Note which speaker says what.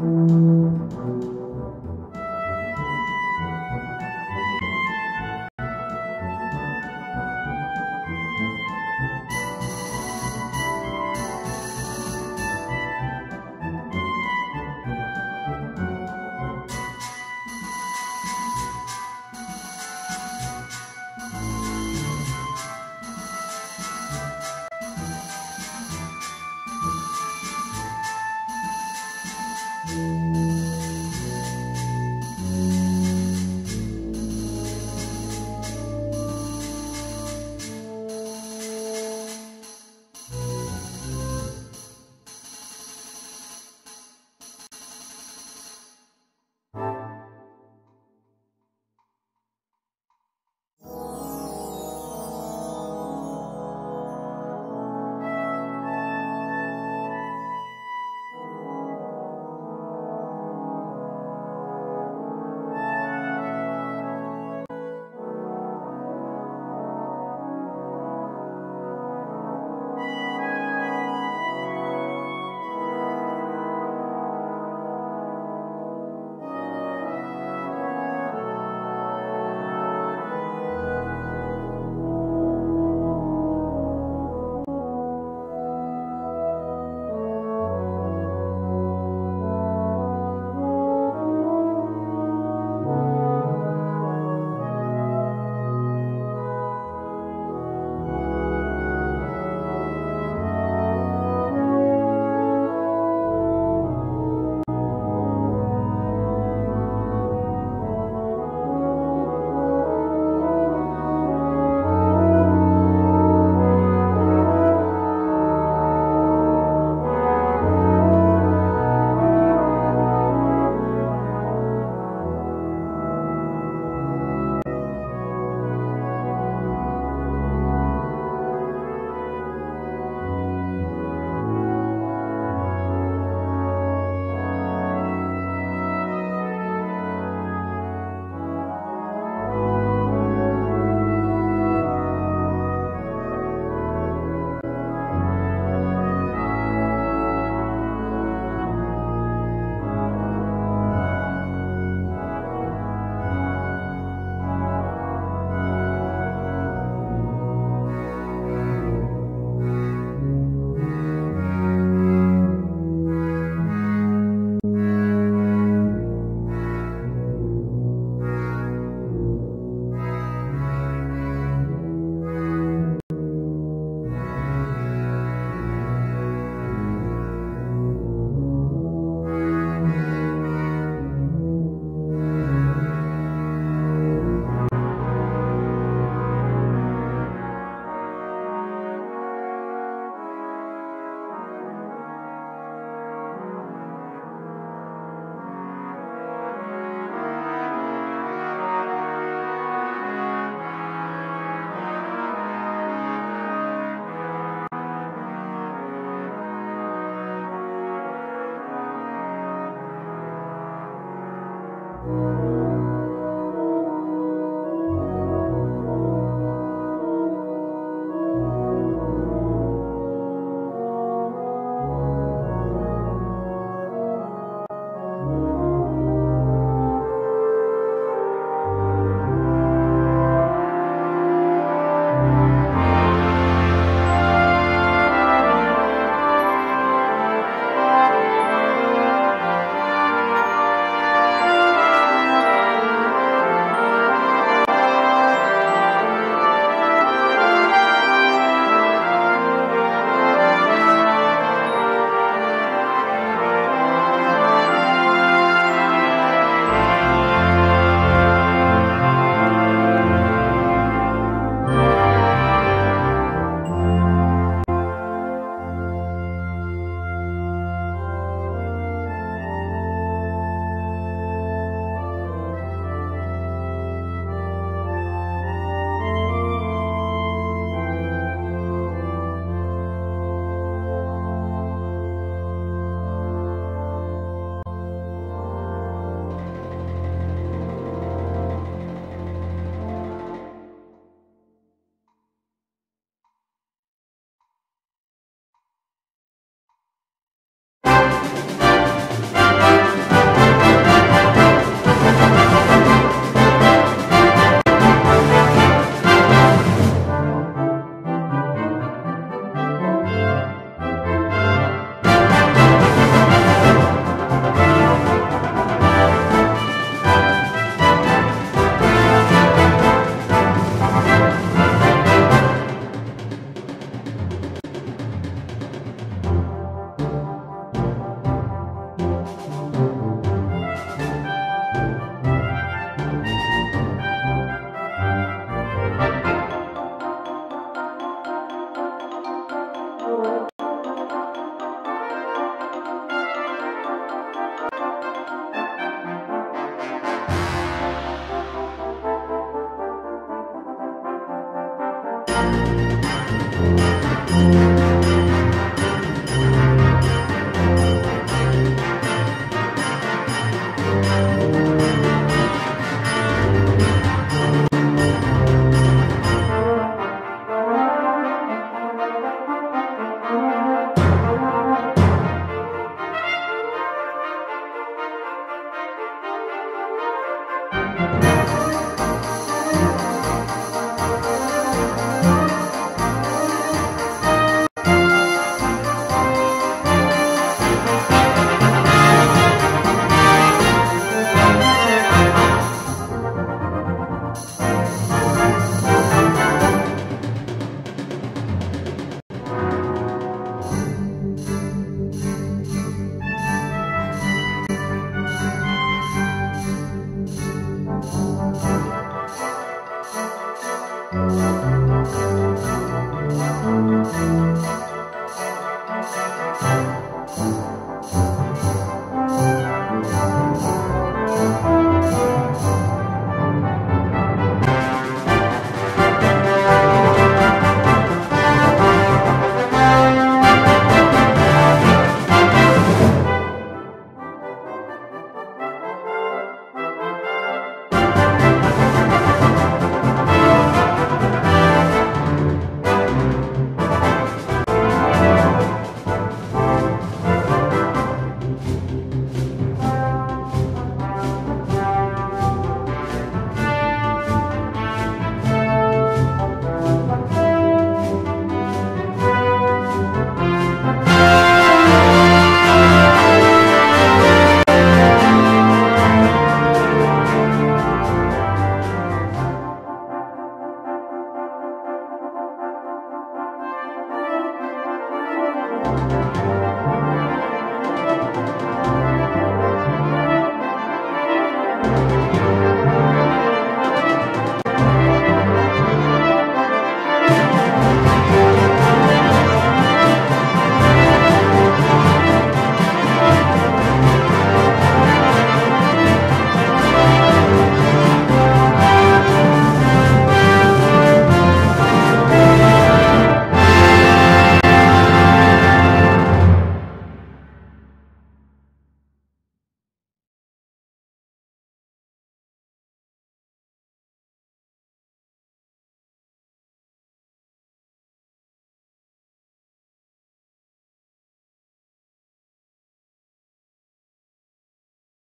Speaker 1: Thank you. Thank you. Música